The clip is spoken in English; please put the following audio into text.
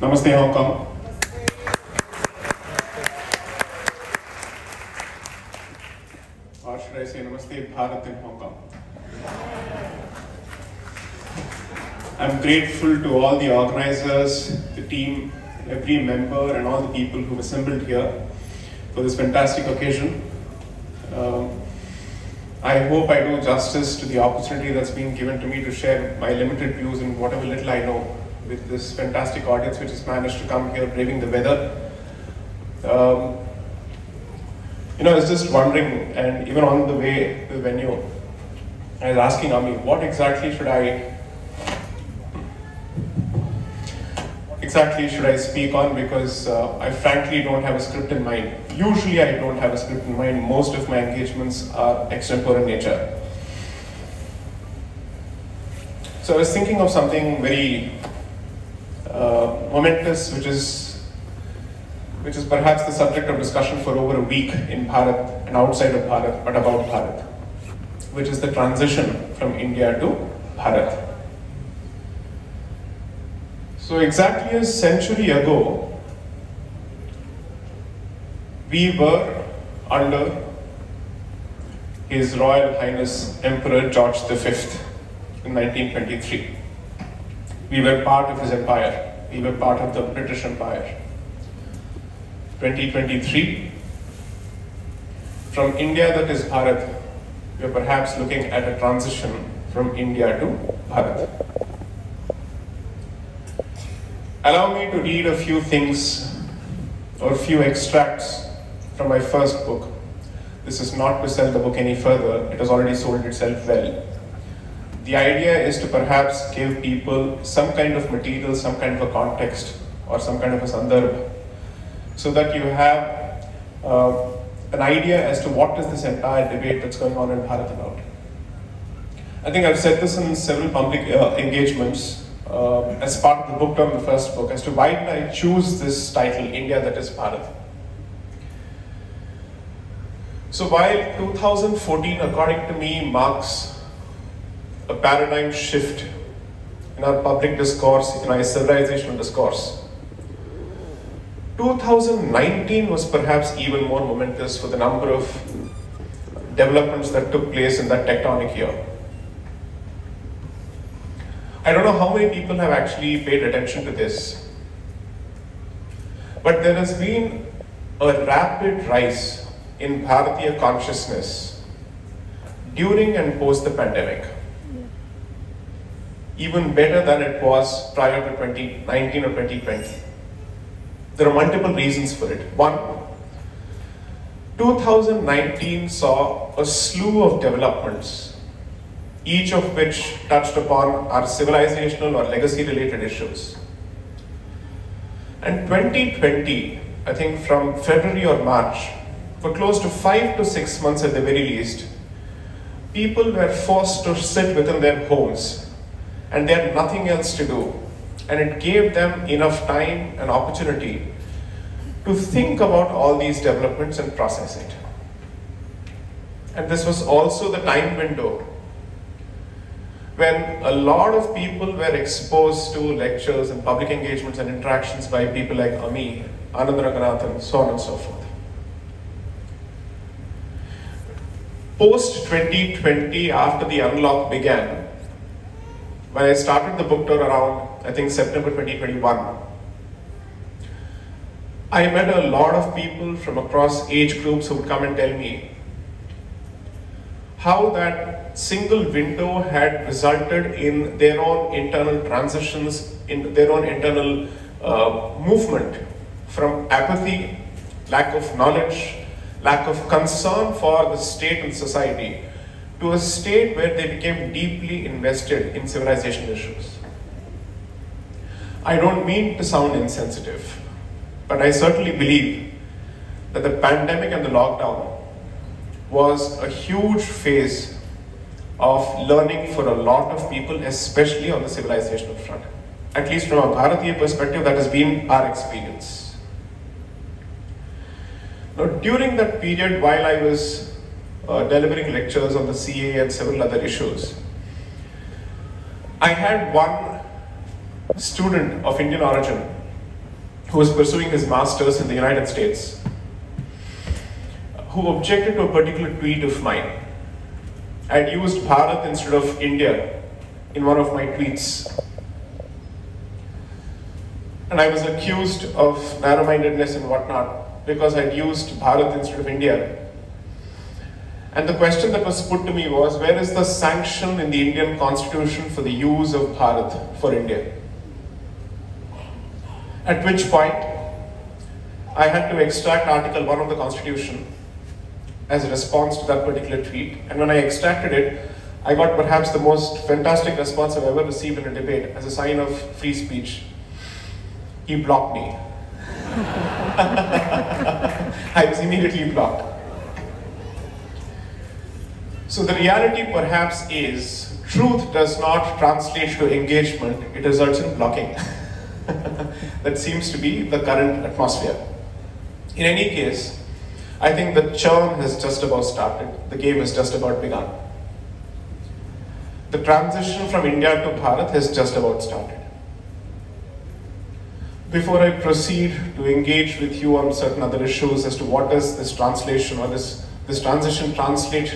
Namaste, Hong Kong. Or should I say Namaste, Bharat in Hong Kong? I'm grateful to all the organizers, the team, every member, and all the people who've assembled here for this fantastic occasion. Um, I hope I do justice to the opportunity that's been given to me to share my limited views and whatever little I know with this fantastic audience which has managed to come here braving the weather. Um, you know, I was just wondering, and even on the way to the venue, I was asking Ami, what exactly should I exactly should I speak on because uh, I frankly don't have a script in mind. Usually I don't have a script in mind. Most of my engagements are extempore in nature. So I was thinking of something very uh, momentous, which is which is perhaps the subject of discussion for over a week in Bharat and outside of Bharat, but about Bharat, which is the transition from India to Bharat. So exactly a century ago, we were under His Royal Highness Emperor George V in 1923. We were part of his empire. We were part of the British Empire. 2023, from India that is Bharat, we are perhaps looking at a transition from India to Bharat. Allow me to read a few things or a few extracts from my first book. This is not to sell the book any further, it has already sold itself well. The idea is to perhaps give people some kind of material, some kind of a context, or some kind of a sandarbh, so that you have uh, an idea as to what is this entire debate that's going on in Bharat about. I think I've said this in several public uh, engagements uh, as part of the book term, the first book, as to why did I choose this title, India that is Bharat. So while 2014, according to me, marks a paradigm shift in our public discourse, in our civilizational discourse, 2019 was perhaps even more momentous for the number of developments that took place in that tectonic year. I don't know how many people have actually paid attention to this, but there has been a rapid rise in Bharatiya consciousness during and post the pandemic. Even better than it was prior to 2019 or 2020. There are multiple reasons for it. One, 2019 saw a slew of developments, each of which touched upon our civilizational or legacy related issues. And 2020, I think from February or March, for close to five to six months at the very least, people were forced to sit within their homes and they had nothing else to do. And it gave them enough time and opportunity to think about all these developments and process it. And this was also the time window when a lot of people were exposed to lectures and public engagements and interactions by people like Ami, Anand Ranganathan, so on and so forth. Post 2020, after the unlock began, when I started the book tour around, I think September 2021, I met a lot of people from across age groups who would come and tell me how that single window had resulted in their own internal transitions, in their own internal uh, movement from apathy, lack of knowledge, lack of concern for the state and society to a state where they became deeply invested in civilization issues. I don't mean to sound insensitive, but I certainly believe that the pandemic and the lockdown was a huge phase of learning for a lot of people, especially on the civilizational front. At least from a Bharatiya perspective, that has been our experience. Now, during that period, while I was Uh, delivering lectures on the CAA and several other issues, I had one student of Indian origin who was pursuing his master's in the United States, who objected to a particular tweet of mine. I had used Bharat instead of India in one of my tweets. And I was accused of narrow mindedness and whatnot because I'd used Bharat instead of India. And the question that was put to me was where is the sanction in the Indian constitution for the use of Bharat for India? At which point, I had to extract Article 1 of the Constitution as a response to that particular tweet. And when I extracted it, I got perhaps the most fantastic response I've ever received in a debate as a sign of free speech. He blocked me. I was immediately blocked. So the reality perhaps is truth does not translate to engagement, it results in blocking. that seems to be the current atmosphere. In any case, I think the churn has just about started, the game has just about begun. The transition from India to Bharat has just about started. Before I proceed to engage with you on certain other issues as to what does this translation or this, this transition translate